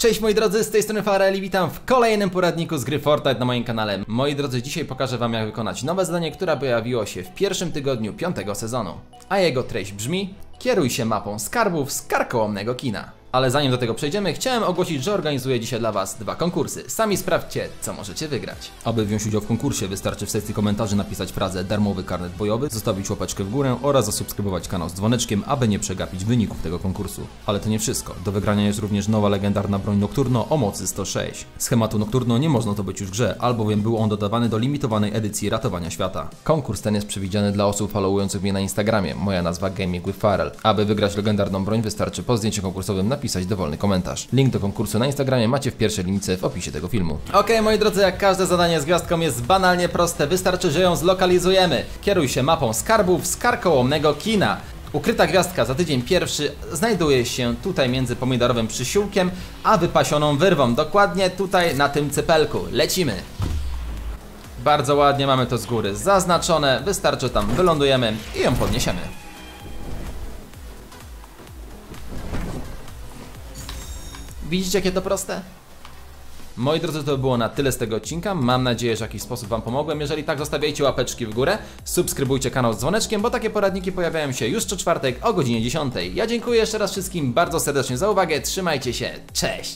Cześć moi drodzy, z tej strony Farel i witam w kolejnym poradniku z gry Fortnite na moim kanale. Moi drodzy, dzisiaj pokażę wam jak wykonać nowe zadanie, które pojawiło się w pierwszym tygodniu piątego sezonu. A jego treść brzmi Kieruj się mapą skarbów z karkołomnego kina. Ale zanim do tego przejdziemy, chciałem ogłosić, że organizuję dzisiaj dla Was dwa konkursy. Sami sprawdźcie, co możecie wygrać. Aby wziąć udział w konkursie, wystarczy w sekcji komentarzy napisać frazę darmowy karnet bojowy, zostawić łapeczkę w górę oraz zasubskrybować kanał z dzwoneczkiem, aby nie przegapić wyników tego konkursu. Ale to nie wszystko. Do wygrania jest również nowa legendarna broń Nocturno o mocy 106. Schematu Nocturno nie można to być już w grze, albowiem był on dodawany do limitowanej edycji Ratowania Świata. Konkurs ten jest przewidziany dla osób followujących mnie na Instagramie. Moja nazwa Gaming with Farel. Aby wygrać legendarną broń, wystarczy po zdjęciu konkursowym napisać dowolny komentarz. Link do konkursu na Instagramie macie w pierwszej linijce w opisie tego filmu. Okej, moi drodzy, jak każde zadanie z gwiazdką jest banalnie proste, wystarczy, że ją zlokalizujemy. Kieruj się mapą skarbów z karkołomnego kina. Ukryta gwiazdka za tydzień pierwszy znajduje się tutaj między pomidorowym przysiłkiem a wypasioną wyrwą. Dokładnie tutaj na tym cypelku. Lecimy. Bardzo ładnie mamy to z góry zaznaczone. Wystarczy tam wylądujemy i ją podniesiemy. Widzicie jakie to proste? Moi drodzy, to było na tyle z tego odcinka. Mam nadzieję, że w jakiś sposób Wam pomogłem. Jeżeli tak, zostawiajcie łapeczki w górę, subskrybujcie kanał z dzwoneczkiem, bo takie poradniki pojawiają się już co czwartek o godzinie 10. Ja dziękuję jeszcze raz wszystkim bardzo serdecznie za uwagę. Trzymajcie się. Cześć!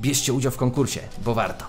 Bierzcie udział w konkursie, bo warto.